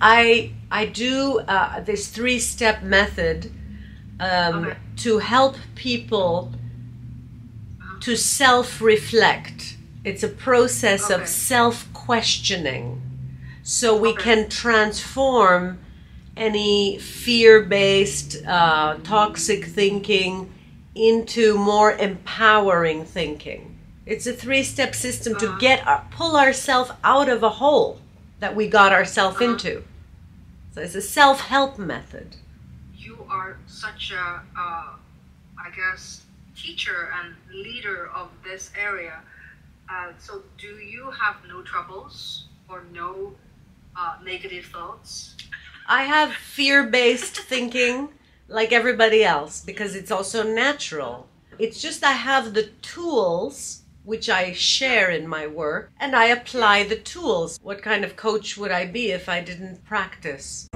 I I do uh, this three step method um, Okay. to help people to self reflect. It's a process Okay. of self questioning, so we Okay. can transform any fear based, uh, toxic thinking into more empowering thinking. It's a three step system to Uh-huh. get our, pull ourselves out of a hole that we got ourselves Uh-huh. into. So it's a self help method. You are such a, uh, I guess, teacher and leader of this area. Uh, so, do you have no troubles or no uh, negative thoughts? I have fear based thinking like everybody else because it's also natural. It's just I have the tools which I share in my work and I apply the tools. What kind of coach would I be if I didn't practice?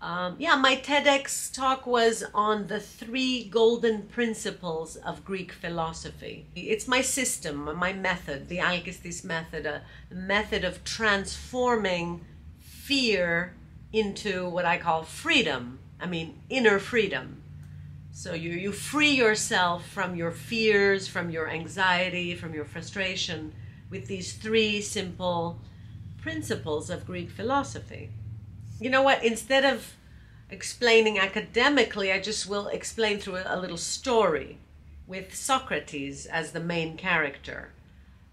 Um, yeah, my TEDx talk was on the three golden principles of Greek philosophy. It's my system, my method, the Alkistis method, a method of transforming fear into what I call freedom. I mean, inner freedom. So you, you free yourself from your fears, from your anxiety, from your frustration with these three simple principles of Greek philosophy you know what instead of explaining academically i just will explain through a, little story with socrates as the main character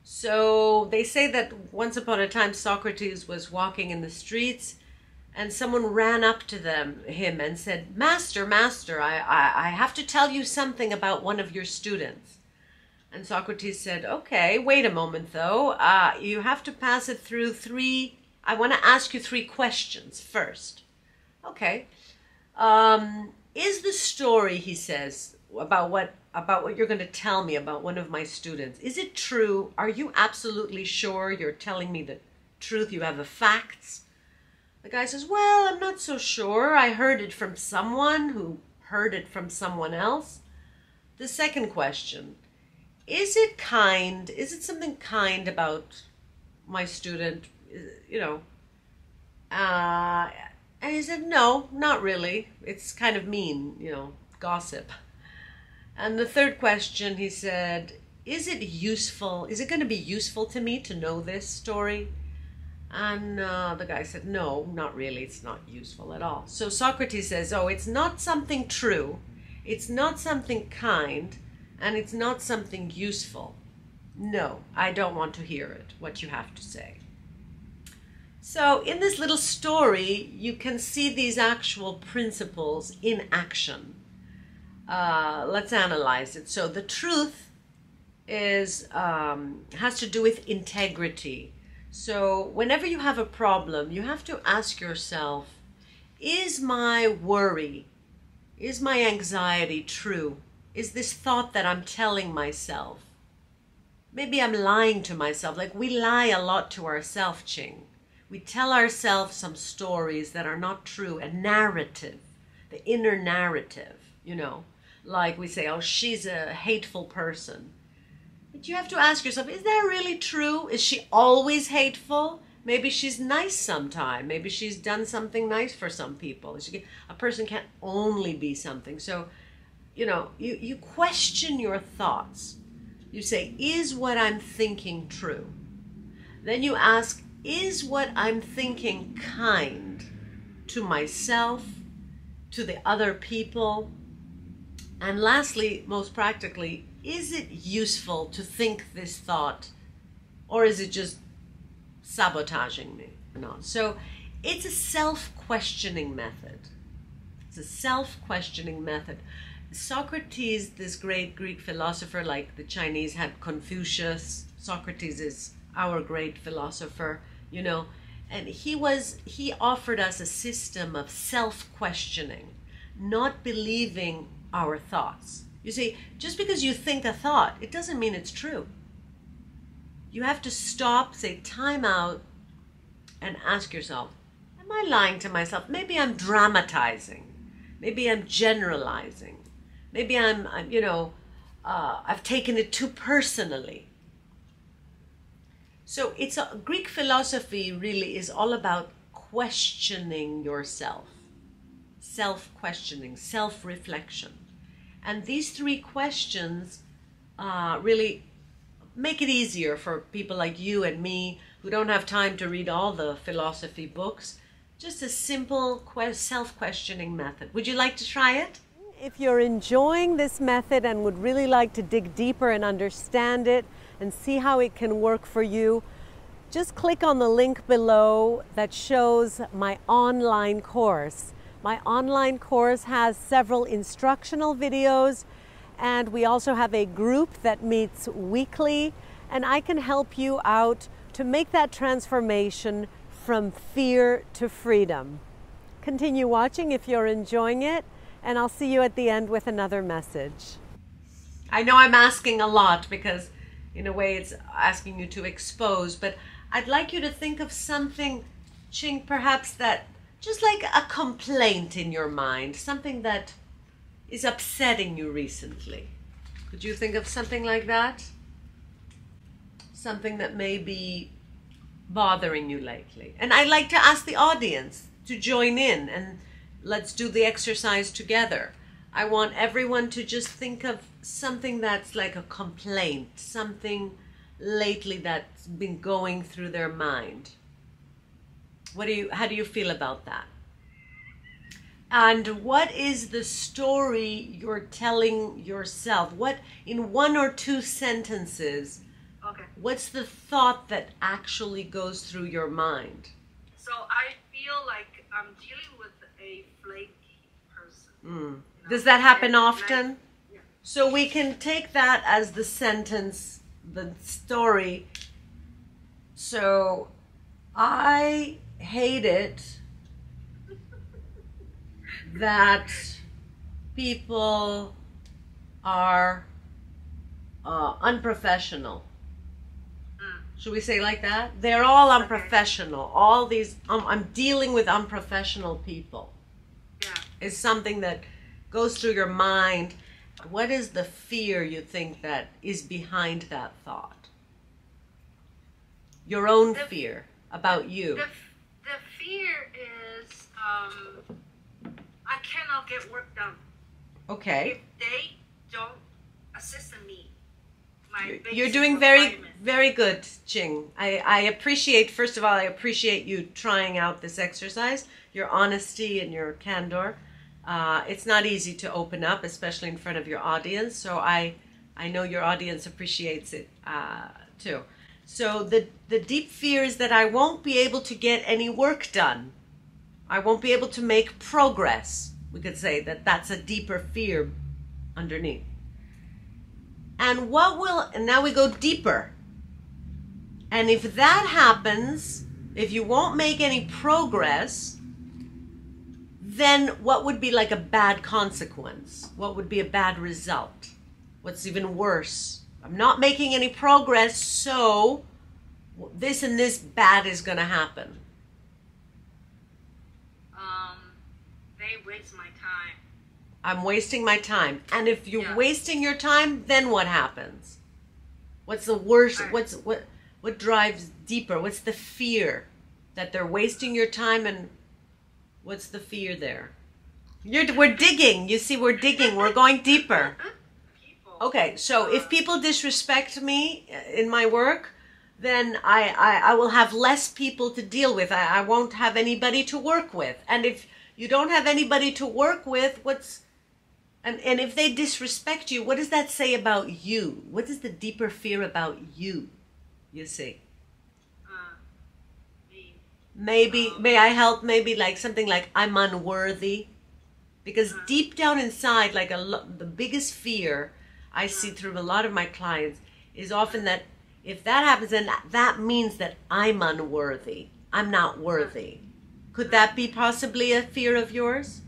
so they say that once upon a time socrates was walking in the streets and someone ran up to them him and said master master i, I, I have to tell you something about one of your students and socrates said okay wait a moment though uh, you have to pass it through three I want to ask you three questions first. Okay. Um, is the story, he says, about what about what you're going to tell me about one of my students, is it true? Are you absolutely sure you're telling me the truth? You have the facts? The guy says, Well, I'm not so sure. I heard it from someone who heard it from someone else. The second question Is it kind? Is it something kind about my student? you know, uh, and he said, no, not really. It's kind of mean, you know, gossip. And the third question, he said, is it useful? Is it going to be useful to me to know this story? And uh, the guy said, no, not really. It's not useful at all. So Socrates says, oh, it's not something true, it's not something kind, and it's not something useful. No, I don't want to hear it, what you have to say. So, in this little story, you can see these actual principles in action. Uh, let's analyze it. So, the truth is um, has to do with integrity. So, whenever you have a problem, you have to ask yourself: Is my worry, is my anxiety true? Is this thought that I'm telling myself? Maybe I'm lying to myself. Like we lie a lot to ourselves, Ching we tell ourselves some stories that are not true a narrative the inner narrative you know like we say oh she's a hateful person. But you have to ask yourself is that really true? Is she always hateful? Maybe she's nice sometime. Maybe she's done something nice for some people. A person can't only be something. So you know you, you question your thoughts. You say is what i'm thinking true? Then you ask, is what I'm thinking kind to myself, to the other people? And lastly, most practically, is it useful to think this thought or is it just sabotaging me? or not? So it's a self questioning method. It's a self questioning method. Socrates, this great Greek philosopher, like the Chinese had Confucius, Socrates is our great philosopher, you know, and he was, he offered us a system of self questioning, not believing our thoughts. You see, just because you think a thought, it doesn't mean it's true. You have to stop, say, time out, and ask yourself, Am I lying to myself? Maybe I'm dramatizing. Maybe I'm generalizing. maybe I'm, I'm you know, uh, I've taken it too personally. So it's a, Greek philosophy really is all about questioning yourself, self questioning, self reflection. And these three questions uh, really make it easier for people like you and me who don't have time to read all the philosophy books. Just a simple self questioning method. Would you like to try it? If you're enjoying this method and would really like to dig deeper and understand it and see how it can work for you, just click on the link below that shows my online course. My online course has several instructional videos and we also have a group that meets weekly and I can help you out to make that transformation from fear to freedom. Continue watching if you're enjoying it and I'll see you at the end with another message. I know I'm asking a lot because in a way it's asking you to expose, but I'd like you to think of something, Ching, perhaps that just like a complaint in your mind, something that is upsetting you recently. Could you think of something like that? Something that may be bothering you lately. And I'd like to ask the audience to join in and let's do the exercise together. I want everyone to just think of something that's like a complaint, something lately that's been going through their mind. What do you how do you feel about that? And what is the story you're telling yourself? What in one or two sentences Okay. What's the thought that actually goes through your mind? So I feel like I'm dealing with a flaky person. Mm. You know? Does that happen often? yeah. So we can take that as the sentence the story. So I hate it that people are uh, unprofessional. Mm. Should we say like that? They're all unprofessional. All these, um, I'm dealing with unprofessional people. Yeah. Is something that goes through your mind what is the fear you think that is behind that thought? Your own the, fear about you. The, the fear is um, I cannot get work done. Okay. If they don't assist me, my you're doing very very good, Ching. I, I appreciate first of all I appreciate you trying out this exercise, your honesty and your candor. Uh, it's not easy to open up, especially in front of your audience. So I, I know your audience appreciates it uh, too. So the the deep fear is that I won't be able to get any work done. I won't be able to make progress. We could say that that's a deeper fear underneath. And what will and now we go deeper. And if that happens, if you won't make any progress, then what would be like a bad consequence? What would be a bad result? What's even worse? I'm not making any progress, so this and this bad is going to happen. Um, they waste my time. I'm wasting my time. And if you're yeah. wasting your time, then what happens? What's the worst? Right. What's what what drives deeper? What's the fear that they're wasting your time and What's the fear there? You're, we're digging. You see, we're digging. We're going deeper. Okay, so if people disrespect me uh, in my work, then I, I, I will have less people to deal with. I, I won't have anybody to work with. And if you don't have anybody to work with, what's and, and if they disrespect you, what does that say about you? What is the deeper fear about you? You see uh, maybe um, may i help maybe like something like i'm unworthy because uh-huh. deep down inside like a lo- the biggest fear i see through a lot of my clients is often that if that happens then that means that i'm unworthy i'm not worthy could that be possibly a fear of yours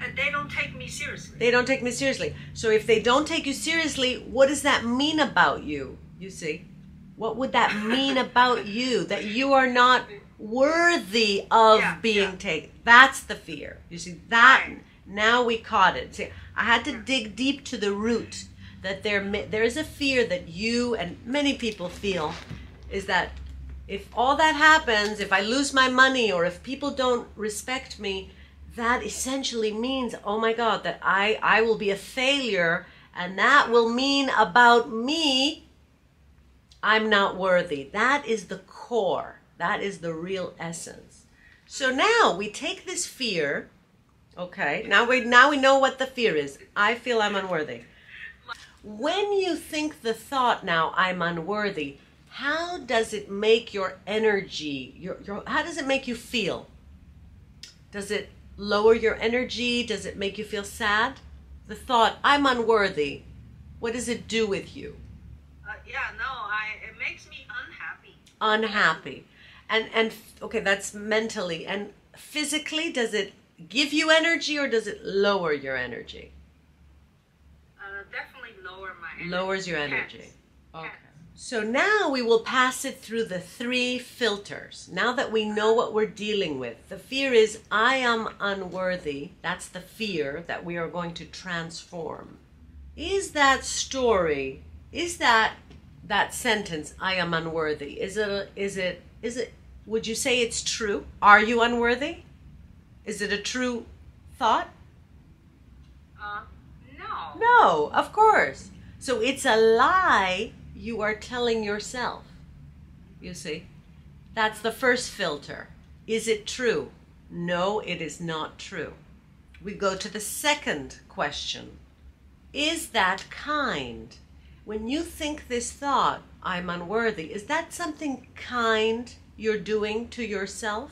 and they don't take me seriously they don't take me seriously so if they don't take you seriously what does that mean about you you see what would that mean about you that you are not worthy of yeah, being yeah. taken. That's the fear. You see that right. Now we caught it. See, I had to dig deep to the root that there there is a fear that you and many people feel is that if all that happens, if I lose my money or if people don't respect me, that essentially means, oh my God, that I, I will be a failure and that will mean about me, I'm not worthy. That is the core. That is the real essence. So now we take this fear, okay, now we, now we know what the fear is. I feel I'm unworthy. When you think the thought now, I'm unworthy, how does it make your energy, your, your, how does it make you feel? Does it lower your energy? Does it make you feel sad? The thought, I'm unworthy, what does it do with you? Uh, yeah, no, I, it makes me unhappy. Unhappy. And, and, okay, that's mentally. And physically, does it give you energy or does it lower your energy? Lower my energy. Lowers your energy. Okay. So now we will pass it through the three filters. Now that we know what we're dealing with, the fear is I am unworthy. That's the fear that we are going to transform. Is that story, is that that sentence I am unworthy? Is it is it is it would you say it's true? Are you unworthy? Is it a true thought? Uh, no. Of course. So it's a lie you are telling yourself. You see? That's the first filter. Is it true? No, it is not true. We go to the second question Is that kind? When you think this thought, I'm unworthy, is that something kind you're doing to yourself?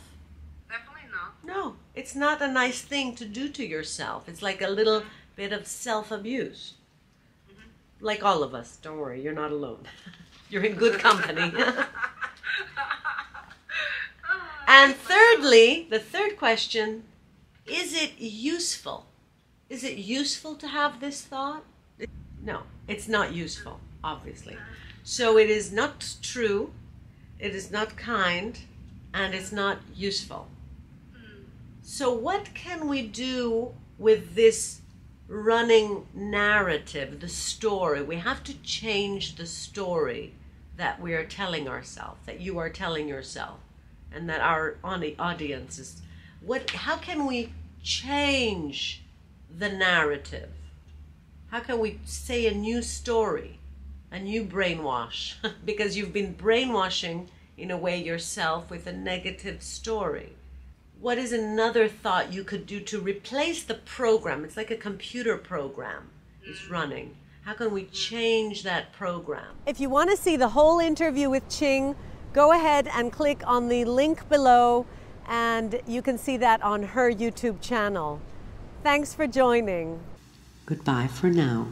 Definitely not. No, it's not a nice thing to do to yourself. It's like a little bit of self abuse mm-hmm. like all of us. Don't worry, you're not alone. you're in good company. and thirdly, the third question is it useful? Is it useful to have this thought? No, it's not useful, obviously. So it is not true, it is not kind, and it's not useful. Mm. So, what can we do with this running narrative, the story. We have to change the story that we are telling ourselves, that you are telling yourself, and that our audience is. What? How can we change the narrative? How can we say a new story, a new brainwash? because you've been brainwashing in a way yourself with a negative story what is another thought you could do to replace the program? It's like a computer program is running. How can we change that program? If you want to see the whole interview with Ching, go ahead and click on the link below, and you can see that on her YouTube channel. Thanks for joining. Goodbye for now.